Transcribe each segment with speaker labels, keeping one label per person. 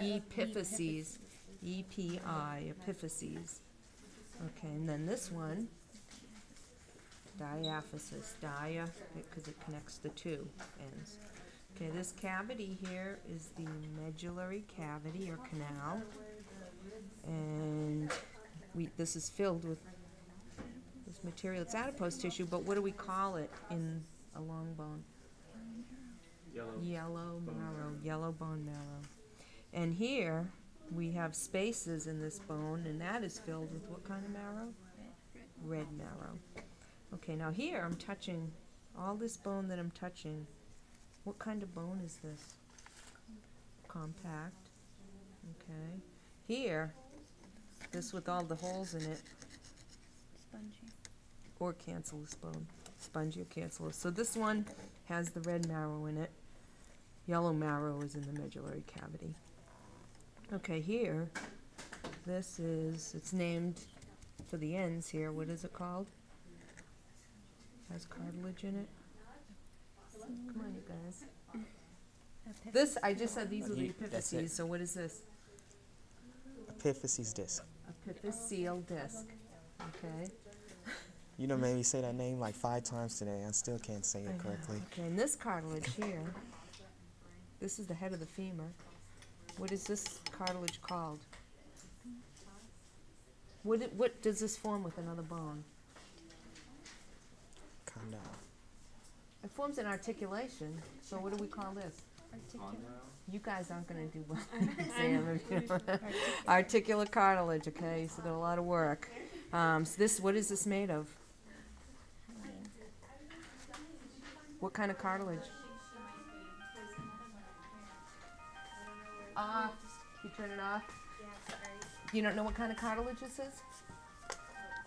Speaker 1: epiphyses, E-P-I, epiphyses. Okay, and then this one, diaphysis, dia, because it connects the two ends. Okay, this cavity here is the medullary cavity or canal. And we, this is filled with this material. It's adipose tissue, but what do we call it in a long bone?
Speaker 2: Yellow.
Speaker 1: Yellow marrow, yellow bone marrow. And here, we have spaces in this bone, and that is filled with what kind of marrow? Red marrow. Okay, now here, I'm touching, all this bone that I'm touching, what kind of bone is this? Compact. Okay. Here, this with all the holes in it,
Speaker 3: Spongy.
Speaker 1: or cancellous bone, spongy or cancellous. So this one has the red marrow in it. Yellow marrow is in the medullary cavity. Okay, here, this is, it's named for the ends here, what is it called? Has cartilage in it? Come on, you guys. This, I just said these were the
Speaker 4: Ye- that's it.
Speaker 1: epiphyses, so what is this?
Speaker 4: Epiphyses disc.
Speaker 1: Epiphyseal disc, okay?
Speaker 4: You know, maybe say that name like five times today. I still can't say
Speaker 1: I
Speaker 4: it
Speaker 1: know.
Speaker 4: correctly.
Speaker 1: Okay, and this cartilage here, this is the head of the femur. What is this cartilage called? What, it- what does this form with another bone?
Speaker 4: Condyle.
Speaker 1: It forms an articulation, so what do we call this?
Speaker 3: Articulate.
Speaker 1: You guys aren't gonna do well on exam if you don't- Articular cartilage, okay, so got a lot of work. Um, so this, what is this made of? What kind of cartilage? Off. You turn it off? You don't know what kind of cartilage this is?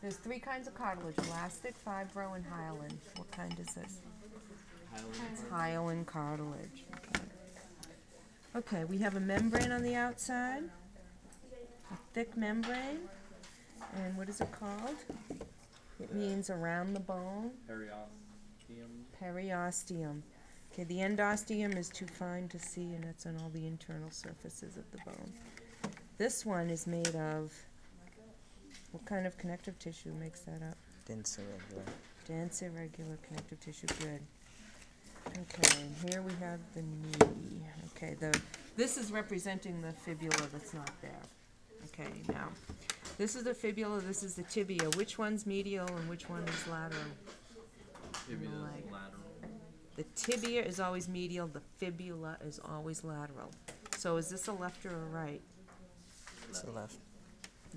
Speaker 1: There's three kinds of cartilage, elastic, fibro, and hyaline. What kind is this? It's hyaline cartilage, okay. Okay, we have a membrane on the outside, a thick membrane, and what is it called? It means around the bone,
Speaker 2: Periosteum.
Speaker 1: periosteum. Okay, the endosteum is too fine to see, and it's on all the internal surfaces of the bone. This one is made of, what kind of connective tissue makes that up?
Speaker 4: Dense irregular.
Speaker 1: Dense irregular connective tissue, good. Okay, and here we have the knee. Okay, the, this is representing the fibula that's not there. Okay, now, this is the fibula, this is the tibia. Which one's medial and which one is lateral?
Speaker 2: Tibia is
Speaker 1: leg.
Speaker 2: lateral.
Speaker 1: The tibia is always medial, the fibula is always lateral. So is this a left or a right?
Speaker 4: To the left.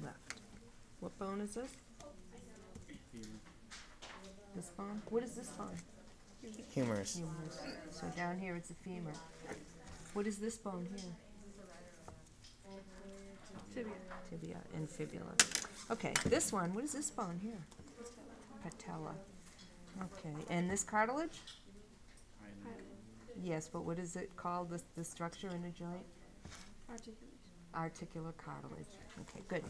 Speaker 1: Left. What bone is this? This bone? What is this bone?
Speaker 4: Humerus.
Speaker 1: Humerus. So down here it's a femur. What is this bone here?
Speaker 3: Tibia.
Speaker 1: Tibia and fibula. Okay, this one, what is this bone here? Patella. Okay, and this cartilage? Yes, but what is it called, the, the structure in a joint?
Speaker 3: Articulation.
Speaker 1: Articular cartilage. Okay, good.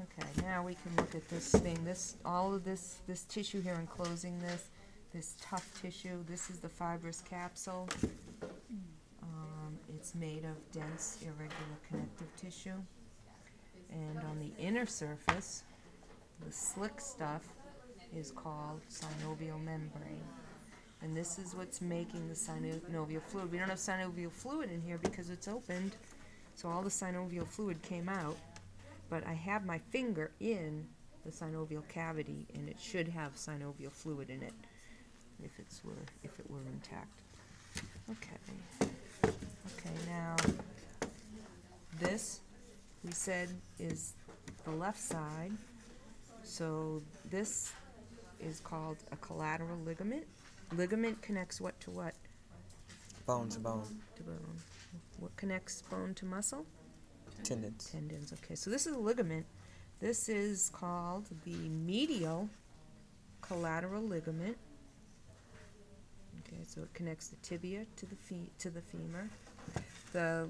Speaker 1: Okay, now we can look at this thing, this, all of this, this tissue here enclosing this, this tough tissue, this is the fibrous capsule. Um, it's made of dense irregular connective tissue. And on the inner surface, the slick stuff is called synovial membrane. And this is what's making the synovial fluid. We don't have synovial fluid in here because it's opened, so all the synovial fluid came out. But I have my finger in the synovial cavity, and it should have synovial fluid in it if it's were if it were intact. Okay. Okay, now this we said is the left side. So this is called a collateral ligament. Ligament connects what to what?
Speaker 4: Bone to bone.
Speaker 1: To bone. What connects bone to muscle?
Speaker 4: Tendons.
Speaker 1: Tendons. Okay, so this is a ligament. This is called the medial collateral ligament. Okay, so it connects the tibia to the fe- to the femur. The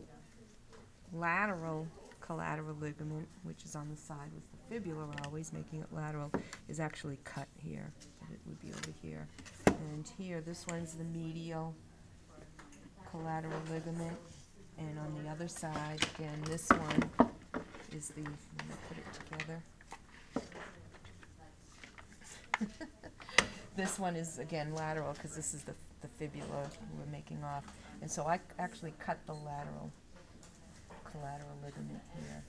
Speaker 1: lateral collateral ligament, which is on the side with the fibula always making it lateral, is actually cut here. But it would be over here. And here, this one's the medial collateral ligament. And on the other side, again, this one is the, put it together. This one is, again, lateral, because this is the, the fibula we're making off. And so I actually cut the lateral collateral ligament here,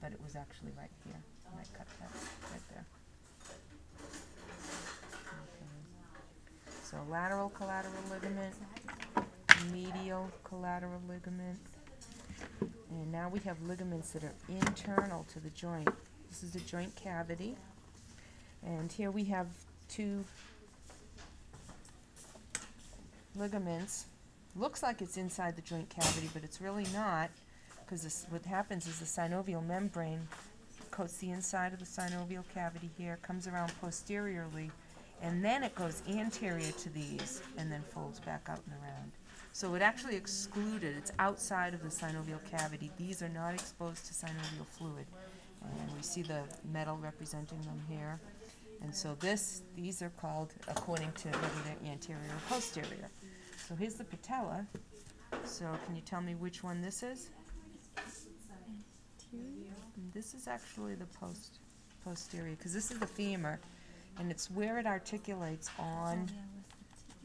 Speaker 1: but it was actually right here. And I cut that right there. Okay. So lateral collateral ligament, medial collateral ligament. And now we have ligaments that are internal to the joint. This is the joint cavity. And here we have two ligaments. Looks like it's inside the joint cavity, but it's really not, because what happens is the synovial membrane coats the inside of the synovial cavity here, comes around posteriorly, and then it goes anterior to these, and then folds back out and around. So it actually excluded, it's outside of the synovial cavity. These are not exposed to synovial fluid. And we see the metal representing them here. And so this, these are called, according to whether they're anterior or posterior. So here's the patella. So can you tell me which one this is? And This is actually the post, posterior, because this is the femur, and it's where it articulates on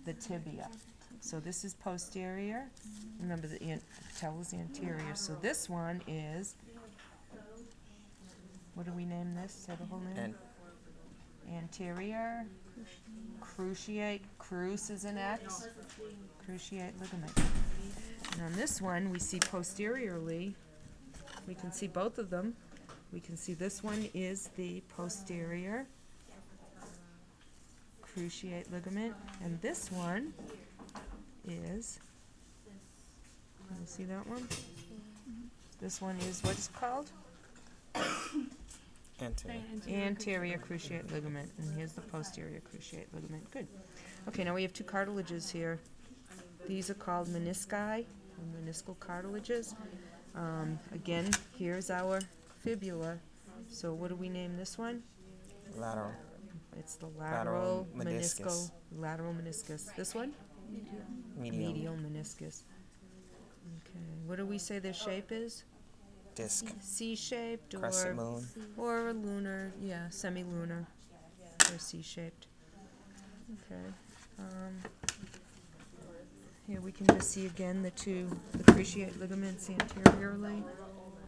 Speaker 1: the tibia. So this is posterior. Remember, the the patella is anterior. So this one is, what do we name this? Say the whole name? Anterior, cruciate, cruce is an X, cruciate ligament. And on this one, we see posteriorly, we can see both of them. We can see this one is the posterior cruciate ligament, and this one is, can you see that one? This one is what's called?
Speaker 4: anterior.
Speaker 1: Anterior cruciate ligament, and here's the posterior cruciate ligament. Good. Okay, now we have two cartilages here. These are called menisci, meniscal cartilages. Um, again, here's our fibula. So what do we name this one?
Speaker 4: Lateral.
Speaker 1: It's the lateral,
Speaker 4: Lateral
Speaker 1: meniscal,
Speaker 4: meniscus.
Speaker 1: lateral meniscus. This one?
Speaker 4: Medial.
Speaker 1: Medial meniscus. Okay, what do we say their shape is?
Speaker 4: Disc.
Speaker 1: C-shaped or?
Speaker 4: Crescent moon.
Speaker 1: Or a lunar, yeah, semi-lunar, or C-shaped. Okay, um, here we can just see again the two, cruciate ligaments anteriorly.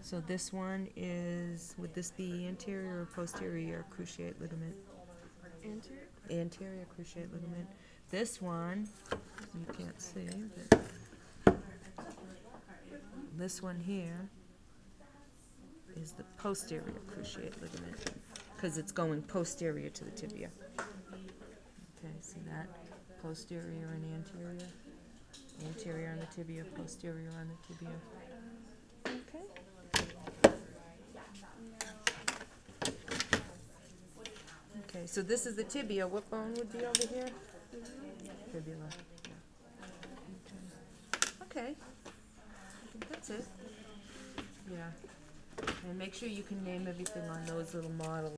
Speaker 1: So this one is, would this be anterior or posterior cruciate ligament?
Speaker 3: Anterior.
Speaker 1: Anterior cruciate ligament. This one, you can't see, but this one here is the posterior cruciate ligament, because it's going posterior to the tibia. Okay, see that? Posterior and anterior. Anterior on the tibia, posterior on the tibia. Okay. Okay, so this is the tibia. What bone would be over here? Fibula. yeah. Okay. I think that's it. Yeah. And make sure you can name everything on those little models.